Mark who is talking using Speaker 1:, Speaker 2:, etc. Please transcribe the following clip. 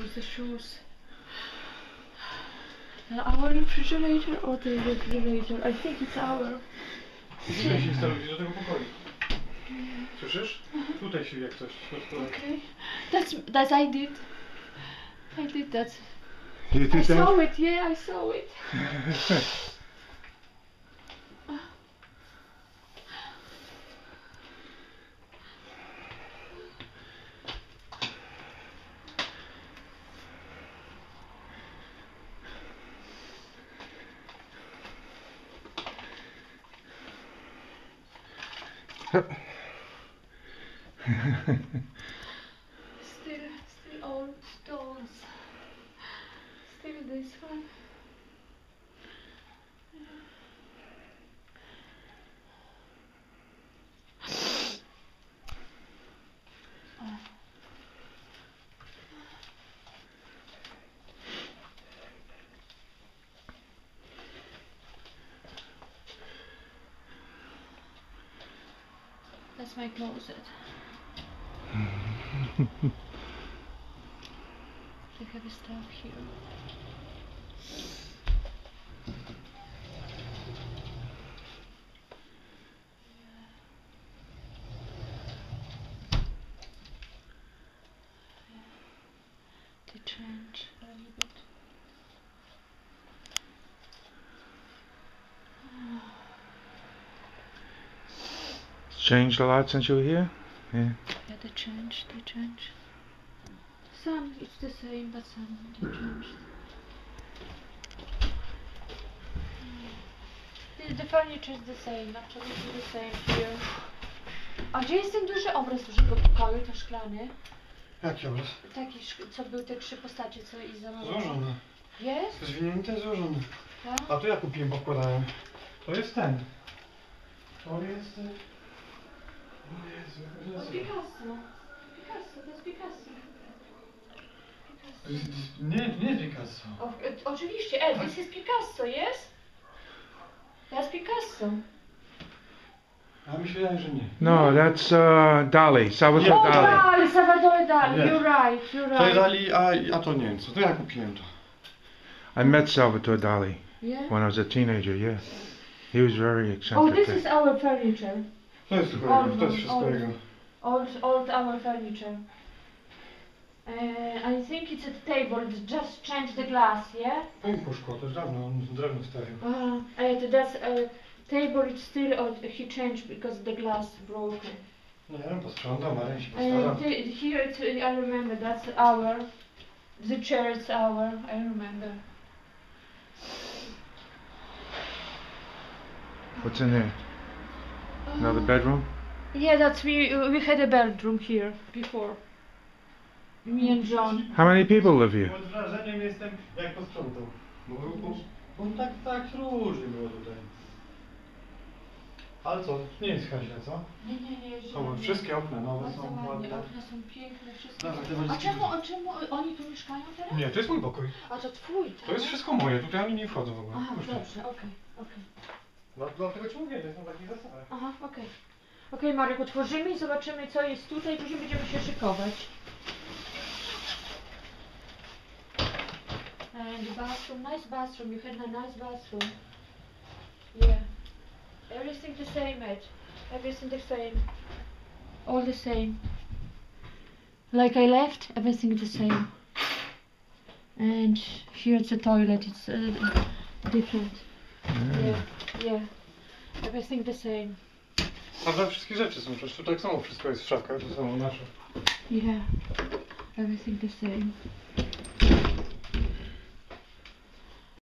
Speaker 1: shoes, the shoes. Uh, our refrigerator or the refrigerator? I think it's our.
Speaker 2: Tutaj się stawić do tego pokoju. Słyszysz? Tutaj się jak coś.
Speaker 1: Okay. That's that's I did. I did that.
Speaker 3: You
Speaker 1: I
Speaker 3: did that?
Speaker 1: saw it. Yeah, I saw it. Still, still old stones. Still this one. Oh. That's my closet. They have stuff here. The trench a little
Speaker 3: changed a lot since you were here? Yeah.
Speaker 1: Yeah, the trench, the trench. Some, it's the same, but some, the trench. The, the furniture is the same, absolutely the same here. A gdzie jest ten duży obraz dużego pokoju, to szklany?
Speaker 2: Jaki obraz?
Speaker 1: Taki, szk- co był te trzy postacie, co i
Speaker 2: Złożone.
Speaker 1: Jest?
Speaker 2: Zwinięte, złożone.
Speaker 1: Tak?
Speaker 2: A tu ja kupiłem, pokładałem. To jest ten. To jest... y,
Speaker 1: Picasso. Picasso, to jest Picasso.
Speaker 2: To jest- Nie, nie Picasso.
Speaker 1: O, e, oczywiście, e, this is Picasso, yes? That's Picasso.
Speaker 2: A myślałem, że nie.
Speaker 3: No, that's uh, Dali, Salvatore
Speaker 1: Oh,
Speaker 3: Dali.
Speaker 1: Dali, Salvador Dali,
Speaker 2: Yeah.
Speaker 1: you're right, you're
Speaker 2: To
Speaker 1: right.
Speaker 2: dali, a, a to nie wiem co. To ja kupiłem to.
Speaker 3: I met Salvatore Dali
Speaker 1: Yeah?
Speaker 3: when I was a teenager, yeah. He was very
Speaker 1: Oh,
Speaker 3: eccentric.
Speaker 1: this is our furniture.
Speaker 2: To jest tylko
Speaker 1: Old
Speaker 2: to jest
Speaker 1: one, old. Old, old our furniture. Uh, I think it's a table, it's just change the glass, yeah?
Speaker 2: Pękło szkło, to już dawno, on drewno stawił.
Speaker 1: Uh, and that's a table, it's still, uh, he changed because the glass broken.
Speaker 2: Nie wiem, posprzątał, Maryn się
Speaker 1: Uh,
Speaker 2: postarał.
Speaker 1: the, here, it's, I remember, that's our, the chair is our, I remember.
Speaker 3: What's in there? Another bedroom?
Speaker 1: Yeah, that's we we had a bedroom here before. Me and John.
Speaker 3: How many people live here?
Speaker 2: Pod wrażeniem jestem, jak posprzątał. Bo, bo, bo tak, tak różnie było tutaj. Ale co, nie jest źle, co?
Speaker 1: Nie, nie, nie.
Speaker 2: Są wszystkie okna nowe,
Speaker 1: Bardzo
Speaker 2: są
Speaker 1: ładnie,
Speaker 2: ładne.
Speaker 1: okna są piękne, wszystko.
Speaker 2: Dobra, te
Speaker 1: A
Speaker 2: walizki
Speaker 1: czemu, a czemu oni tu mieszkają teraz?
Speaker 2: Nie, to jest mój pokój.
Speaker 1: A to twój, tak?
Speaker 2: To jest wszystko moje, tutaj oni nie wchodzą w ogóle.
Speaker 1: Aha,
Speaker 2: Proszę.
Speaker 1: dobrze, okej, okej.
Speaker 2: No, dlatego ci mówię, to jest na takich zasadach.
Speaker 1: Aha, okej. Okej, Marek, otworzymy i zobaczymy, co jest tutaj, później będziemy się szykować. And the bathroom, nice bathroom, you had a nice bathroom. Yeah. Everything the same, Ed. Everything the same. All the same. Like I left, everything the same. And here's the toilet, it's uh, different. Yeah, yeah. Everything the same.
Speaker 2: A tam wszystkie rzeczy są, przecież tu tak samo wszystko jest w szafkach, to samo nasze.
Speaker 1: Yeah, everything the same.